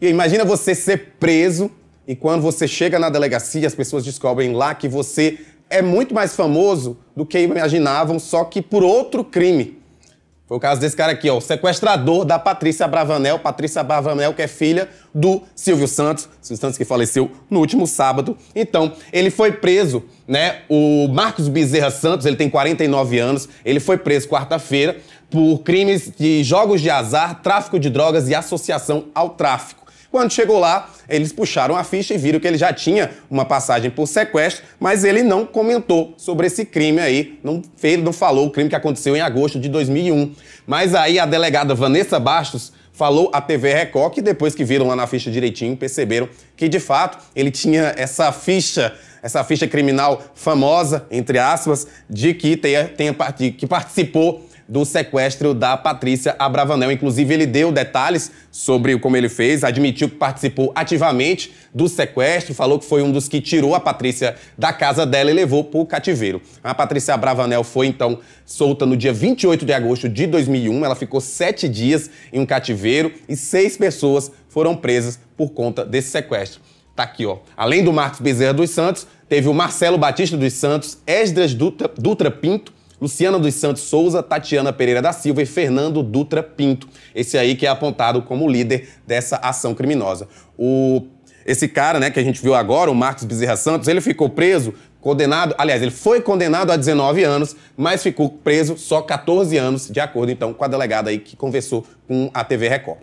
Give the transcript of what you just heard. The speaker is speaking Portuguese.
E imagina você ser preso e quando você chega na delegacia, as pessoas descobrem lá que você é muito mais famoso do que imaginavam, só que por outro crime. Foi o caso desse cara aqui, ó, o sequestrador da Patrícia Bravanel. Patrícia Bravanel, que é filha do Silvio Santos, Silvio Santos que faleceu no último sábado. Então, ele foi preso, né? O Marcos Bezerra Santos, ele tem 49 anos, ele foi preso quarta-feira por crimes de jogos de azar, tráfico de drogas e associação ao tráfico. Quando chegou lá, eles puxaram a ficha e viram que ele já tinha uma passagem por sequestro, mas ele não comentou sobre esse crime aí, não, fez, não falou o crime que aconteceu em agosto de 2001. Mas aí a delegada Vanessa Bastos falou à TV Record que depois que viram lá na ficha direitinho, perceberam que de fato ele tinha essa ficha essa ficha criminal famosa, entre aspas, de que, tenha, tenha, que participou do sequestro da Patrícia Abravanel. Inclusive, ele deu detalhes sobre como ele fez, admitiu que participou ativamente do sequestro, falou que foi um dos que tirou a Patrícia da casa dela e levou para o cativeiro. A Patrícia Abravanel foi, então, solta no dia 28 de agosto de 2001. Ela ficou sete dias em um cativeiro e seis pessoas foram presas por conta desse sequestro. Tá aqui, ó. Além do Marcos Bezerra dos Santos, teve o Marcelo Batista dos Santos, Esdras Dutra, Dutra Pinto, Luciana dos Santos Souza, Tatiana Pereira da Silva e Fernando Dutra Pinto. Esse aí que é apontado como líder dessa ação criminosa. O esse cara, né, que a gente viu agora, o Marcos Bezerra Santos, ele ficou preso, condenado, aliás, ele foi condenado a 19 anos, mas ficou preso só 14 anos, de acordo então com a delegada aí que conversou com a TV Record.